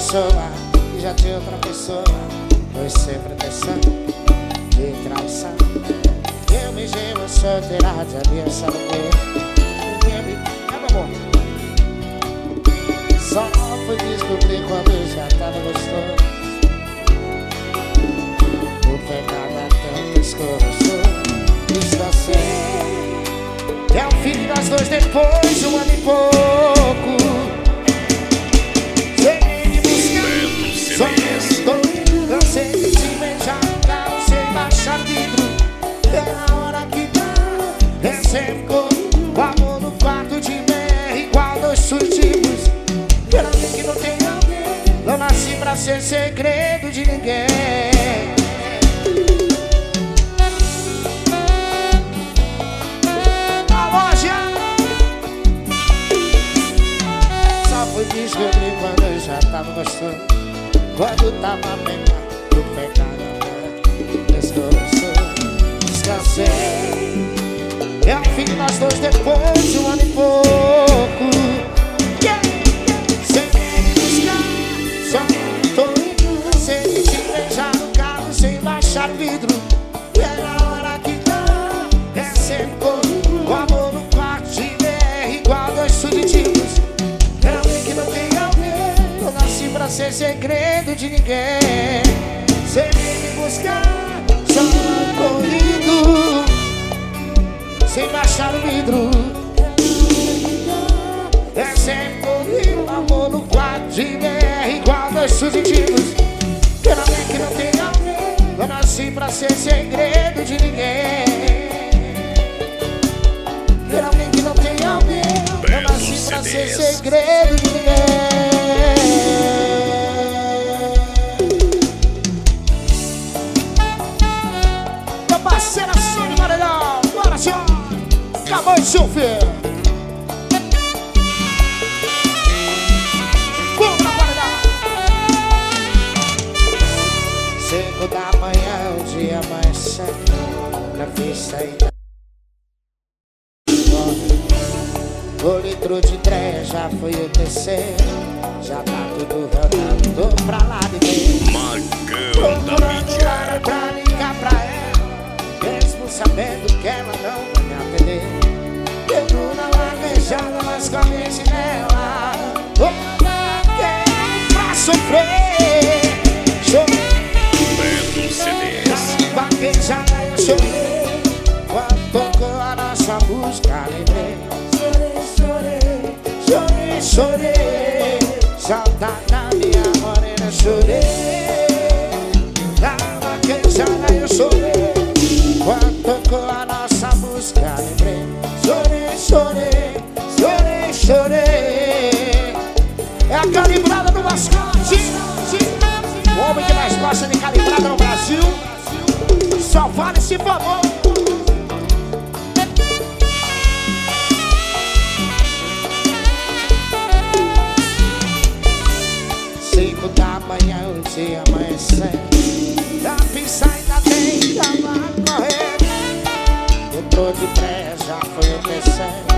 pessoa E já tinha outra pessoa. Foi sem proteção De traição Eu me gemo solteira De aliança no meio Calma amor. Só fui descobrir quando já tava gostoso. O pecado é tão pescoço. Está certo É o filho das duas depois de um ano e pouco sempre com o amor no quarto de mer Igual dois surtivos Pela mim que não tem alguém Não nasci pra ser segredo de ninguém. A loja Só fui descobrir quando eu já tava gostando Quando tava bem do pecado Pescoço Descansei É o fim de nós dois depois de um ano e pouco. Sem me buscar Só tô indo Sem te beijar no carro Sem baixar vidro. E é hora que dá É sempre com o amor no quarto de BR Igual dois fugitivos. Quero ver que não tem alguém Eu nasci pra ser segredo de ninguém. Sem me buscar Só tô indo baixar o vidro. É sempre comigo Amor no quarto de BR Igual dois fugitivos Quero ver que não tem alguém Eu nasci pra ser segredo de ninguém. Quero alguém que não tem alguém Eu nasci pra ser segredo de ninguém De chover Cinco da manhã, o dia amanhecendo Na vista ainda O litro de trem já foi o terceiro. Já tá tudo rodando, tô pra lá de ver Magão da mídia. pra ligar pra ela. Mesmo sabendo que ela não vai me atender larguejada, mas com a mente nela Toda quero pra sofrer? Chorei CDs. Vaquejada eu. Chorei Quando tocou a nossa música lembrei. Chorei, chorei, chorei, chorei. Saudade da minha morena chorei. Na vaquejada eu. Chorei Quando tocou a nossa música lembrei o homem que mais gosta de calibrada no Brasil. Só vale se for bom Cinco da manhã, o dia amanhecendo Da pista ainda tem cama correndo. Entrou de pré, já foi o terceiro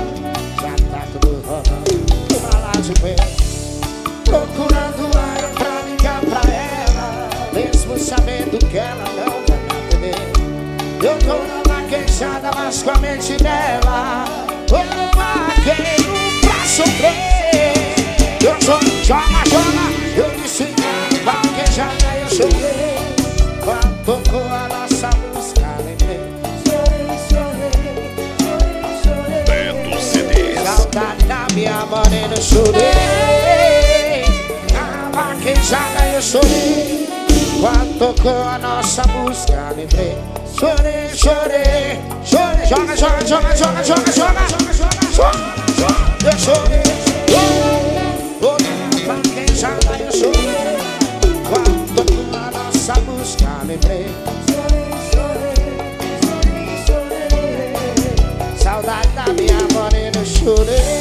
sabendo que ela não vai me atender Eu tô na vaquejada, mas com a mente dela. No vaqueiro pra sofrer. Eu sou joga, joga Eu disse na vaquejada eu chorei Quando tocou a nossa música, lembrei. Chorei, chorei, chorei, chorei Beto CDs. Saudade da minha morena, eu chorei. Na vaquejada eu chorei Quando tocou a nossa música, lembrei Chorei, chorei, chorei. Joga, joga, joga, joga, joga, joga Joga, joga, eu chorei. Oh, na vaquejada eu chorei. Quando tocou a nossa música, lembrei Saudade da minha morena, eu chorei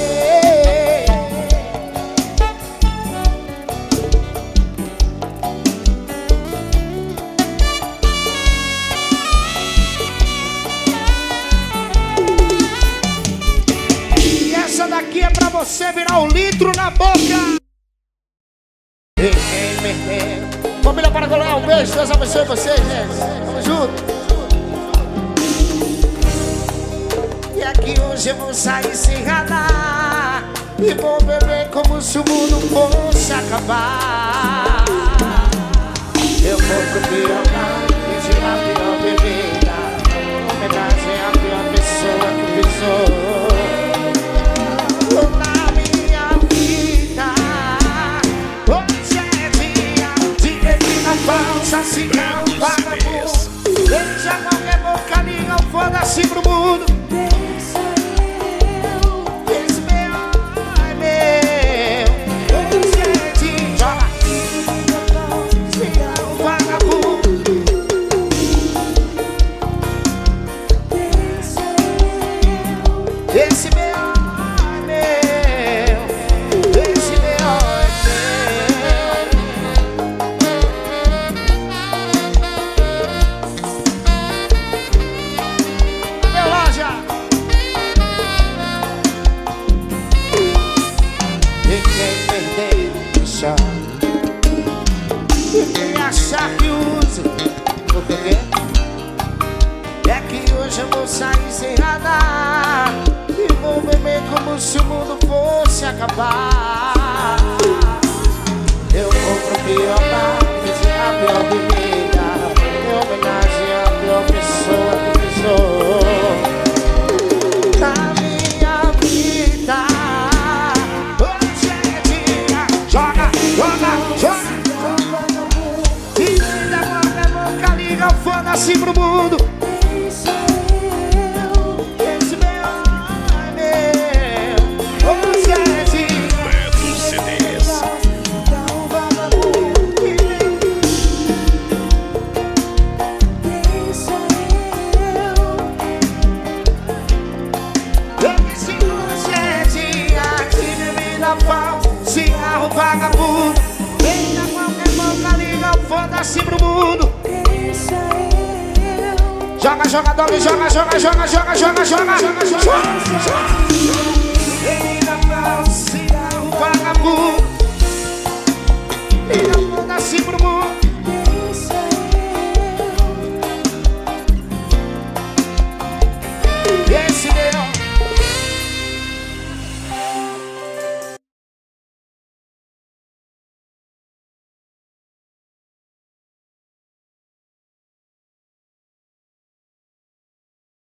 você virar um litro na boca. Família Paraguai, um beijo, Deus abençoe vocês, gente. Tamo junto. E aqui hoje eu vou sair sem radar. E vou beber como se o mundo fosse acabar. Eu vou pro bolsa encerrada. E vou beber como se o mundo fosse acabar. assim pro mundo. Joga, joga, dobra, joga, joga, joga, joga, joga, joga, joga, joga. Ele na falsidade, o vagabundo. Ele joga, joga, joga, joga,